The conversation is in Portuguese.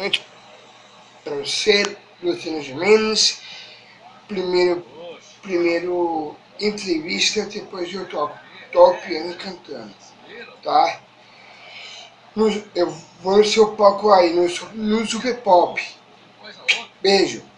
importante para você, ser Luciano Jimenez. Primeiro, primeiro entrevista, depois eu toco, toco piano cantando, tá? No, eu vou no seu palco aí, no, no Super Pop. Beijo. Beijo.